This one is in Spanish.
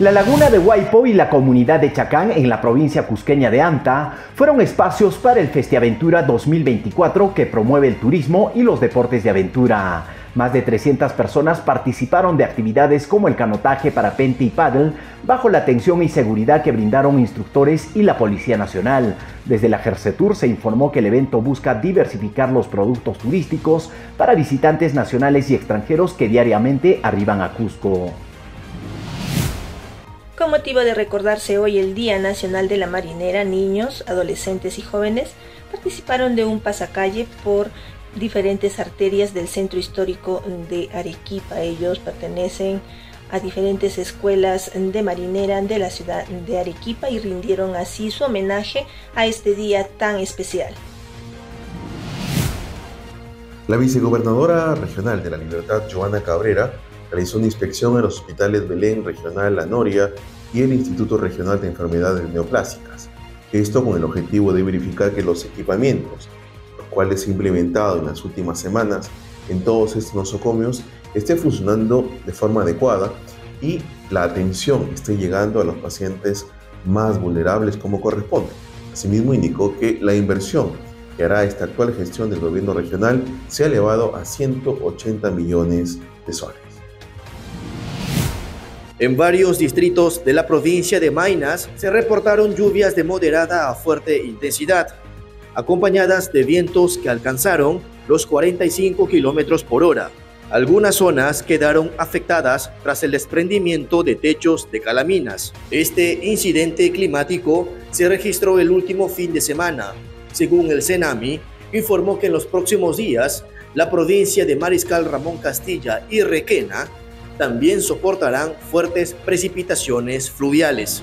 La laguna de Huaypo y la comunidad de Chacán en la provincia cusqueña de Anta fueron espacios para el Festiaventura 2024 que promueve el turismo y los deportes de aventura. Más de 300 personas participaron de actividades como el canotaje, parapente y paddle bajo la atención y seguridad que brindaron instructores y la Policía Nacional. Desde la Gercetur se informó que el evento busca diversificar los productos turísticos para visitantes nacionales y extranjeros que diariamente arriban a Cusco. Con motivo de recordarse hoy el Día Nacional de la Marinera, niños, adolescentes y jóvenes participaron de un pasacalle por diferentes arterias del centro histórico de Arequipa. Ellos pertenecen a diferentes escuelas de marinera de la ciudad de Arequipa y rindieron así su homenaje a este día tan especial. La vicegobernadora regional de la Libertad, Joana Cabrera, realizó una inspección en los hospitales Belén Regional La Noria y el Instituto Regional de Enfermedades Neoplásicas. Esto con el objetivo de verificar que los equipamientos, los cuales se han implementado en las últimas semanas en todos estos nosocomios, estén funcionando de forma adecuada y la atención esté llegando a los pacientes más vulnerables como corresponde. Asimismo, indicó que la inversión que hará esta actual gestión del gobierno regional se ha elevado a 180 millones de soles. En varios distritos de la provincia de Maynas se reportaron lluvias de moderada a fuerte intensidad, acompañadas de vientos que alcanzaron los 45 kilómetros por hora. Algunas zonas quedaron afectadas tras el desprendimiento de techos de calaminas. Este incidente climático se registró el último fin de semana. Según el CENAMI, informó que en los próximos días la provincia de Mariscal Ramón Castilla y Requena también soportarán fuertes precipitaciones fluviales.